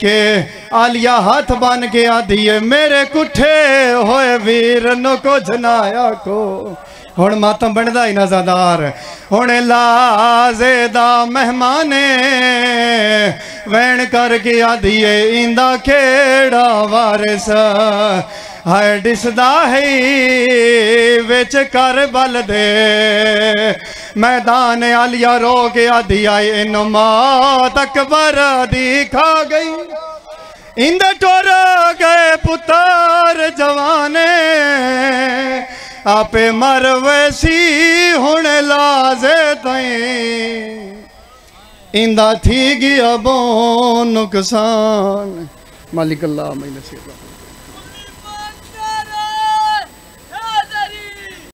ਕੇ ਆਲਿਆ ਹੱਥ ਬਨ ਕੇ ਆਧੀਏ ਮੇਰੇ ਕੁੱਠੇ ਹੋਏ ਵੀਰ, ਨੂੰ ਕੁਝ ਨਾ ਆਖੋ। ਹੁਣ ਮਾਤਮ ਬਣਦਾ ਹੀ ਨਜ਼ਾਦਾਰ ਹੁਣ ਲਾਜ਼ੇ ਦਾ ਮਹਿਮਾਨੇ ਵੈਣ ਕਰਕੇ ਆਧੀਏ ਇੰਦਾ ਖੇੜਾ ਵਾਰਿਸ। ਹਾਏ ਦਿਸਦਾ ਹੈ ਵਿੱਚ ਕਰਬਲ ਦੇ। میدان علیہ رو گیا دیا انمات اکبر دیکھا گئی۔ اند ٹور گئے پتر جوانے۔ آپ مر ویسی ہن لازے تائیں۔ اندہ تھی گیا بون نقصان۔ مالک اللہ میں نصیب۔